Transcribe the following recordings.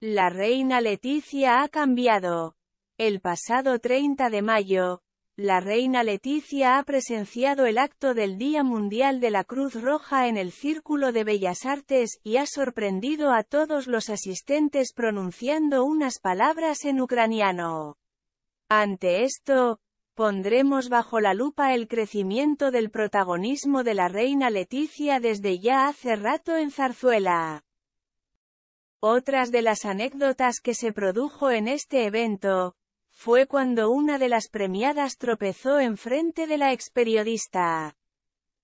La reina Leticia ha cambiado. El pasado 30 de mayo, la reina Leticia ha presenciado el acto del Día Mundial de la Cruz Roja en el Círculo de Bellas Artes y ha sorprendido a todos los asistentes pronunciando unas palabras en ucraniano. Ante esto, pondremos bajo la lupa el crecimiento del protagonismo de la reina Leticia desde ya hace rato en Zarzuela. Otras de las anécdotas que se produjo en este evento, fue cuando una de las premiadas tropezó en frente de la experiodista.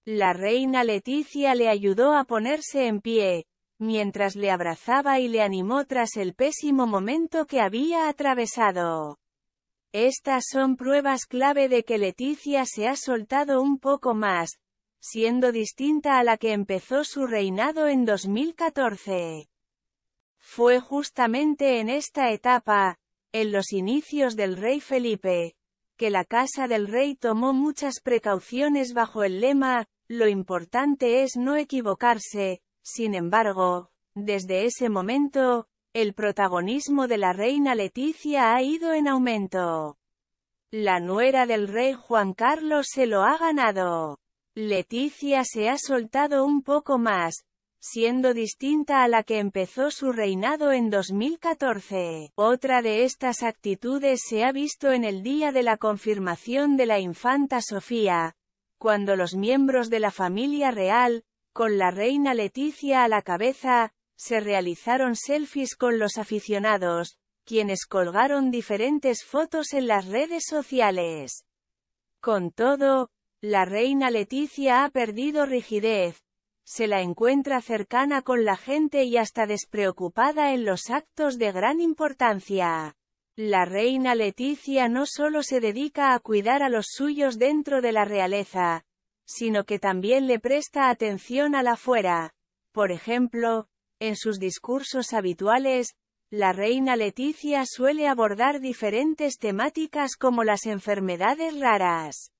La reina Leticia le ayudó a ponerse en pie, mientras le abrazaba y le animó tras el pésimo momento que había atravesado. Estas son pruebas clave de que Leticia se ha soltado un poco más, siendo distinta a la que empezó su reinado en 2014. Fue justamente en esta etapa, en los inicios del rey Felipe, que la casa del rey tomó muchas precauciones bajo el lema, lo importante es no equivocarse, sin embargo, desde ese momento, el protagonismo de la reina Leticia ha ido en aumento. La nuera del rey Juan Carlos se lo ha ganado. Leticia se ha soltado un poco más, siendo distinta a la que empezó su reinado en 2014. Otra de estas actitudes se ha visto en el día de la confirmación de la infanta Sofía, cuando los miembros de la familia real, con la reina Leticia a la cabeza, se realizaron selfies con los aficionados, quienes colgaron diferentes fotos en las redes sociales. Con todo, la reina Leticia ha perdido rigidez, se la encuentra cercana con la gente y hasta despreocupada en los actos de gran importancia. La reina Leticia no solo se dedica a cuidar a los suyos dentro de la realeza, sino que también le presta atención a la fuera. Por ejemplo, en sus discursos habituales, la reina Leticia suele abordar diferentes temáticas como las enfermedades raras.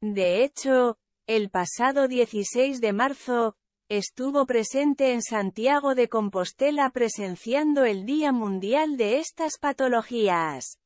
De hecho, el pasado 16 de marzo, estuvo presente en Santiago de Compostela presenciando el Día Mundial de estas patologías.